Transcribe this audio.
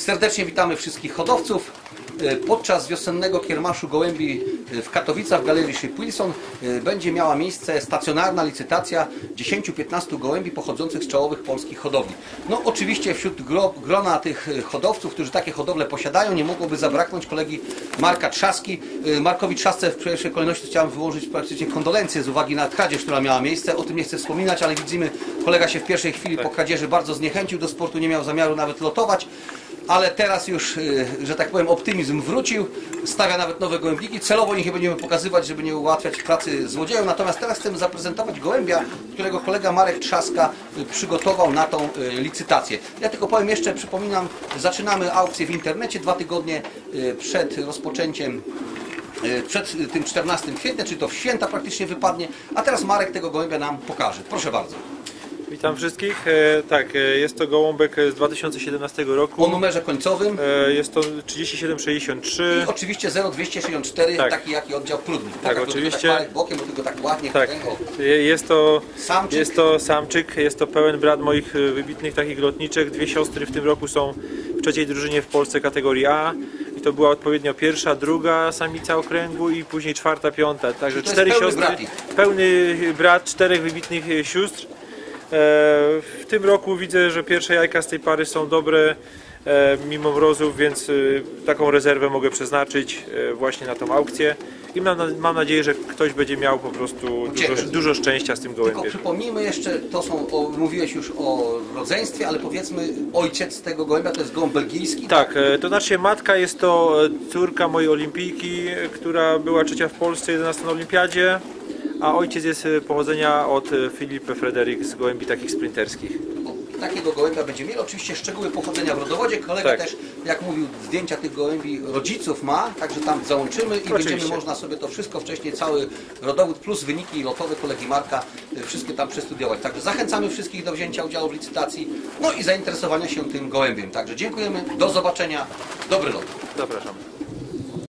Serdecznie witamy wszystkich hodowców. E, Podczas wiosennego kiermaszu gołębi e, w Katowicach w Galerii Ship Wilson e, będzie miała miejsce stacjonarna licytacja 10-15 gołębi pochodzących z czołowych polskich hodowli. No oczywiście wśród gro, grona tych hodowców, którzy takie hodowle posiadają, nie mogłoby zabraknąć kolegi Marka Trzaski. Markowi Trzasce w pierwszej kolejności chciałem wyłożyć praktycznie kondolencje z uwagi na kradzież, która miała miejsce. O tym nie chcę wspominać, ale widzimy, kolega się w pierwszej chwili po kradzieży bardzo zniechęcił do sportu, nie miał zamiaru nawet lotować ale teraz już, że tak powiem, optymizm wrócił, stawia nawet nowe gołębniki. Celowo ich nie będziemy pokazywać, żeby nie ułatwiać pracy złodziejom. Natomiast teraz chcemy zaprezentować gołębia, którego kolega Marek Trzaska y, przygotował na tą y, licytację. Ja tylko powiem jeszcze, przypominam, zaczynamy aukcję w internecie dwa tygodnie y, przed rozpoczęciem przed tym 14 kwietnia, czy to w święta praktycznie wypadnie, a teraz Marek tego gołębia nam pokaże. Proszę bardzo. Witam wszystkich. E, tak, e, jest to gołąbek z 2017 roku. O numerze końcowym E, jest to 3763. i oczywiście 0264, Tak. taki jaki oddział Prudnik. Tak, oczywiście. Tak bokiem, bo tylko tak ładnie. Tak. Je- jest to, Samczyk. jest to samczyk, jest to pełen brat moich e, wybitnych takich lotniczek. Dwie siostry w tym roku są w trzeciej drużynie w Polsce kategorii A. I to była odpowiednio pierwsza, druga samica okręgu i później czwarta, piąta. Także Czyli to jest cztery pełny siostry, pełny brat czterech wybitnych e, sióstr. E, W tym roku widzę, że pierwsze jajka z tej pary są dobre e, mimo mrozów, więc e, taką rezerwę mogę przeznaczyć właśnie na tą aukcję i mam, mam nadzieję, że ktoś będzie miał po prostu dużo, dużo szczęścia z tym Tylko gołębiem. przypomnijmy jeszcze, to są, o, mówiłeś już o rodzeństwie, ale powiedzmy ojciec tego gołębia to jest gołąb belgijski. Tak, e, to znaczy matka jest to córka mojej olimpijki, która była trzecia w Polsce 11 na olimpiadzie, a ojciec jest e, pochodzenia od e, Filipe Frederik z gołębi takich sprinterskich. Takiego gołębia będzie mieli. Oczywiście szczegóły pochodzenia w rodowodzie. Kolega Tak. też, jak mówił, zdjęcia tych gołębi rodziców ma, także tam załączymy i będziemy Oczywiście. można sobie to wszystko wcześniej, cały rodowód plus wyniki lotowe kolegi Marka, y, wszystkie tam przestudiować. Także zachęcamy wszystkich do wzięcia udziału w licytacji, no i zainteresowania się tym gołębiem. Także dziękujemy, do zobaczenia, dobry lot. Zapraszam.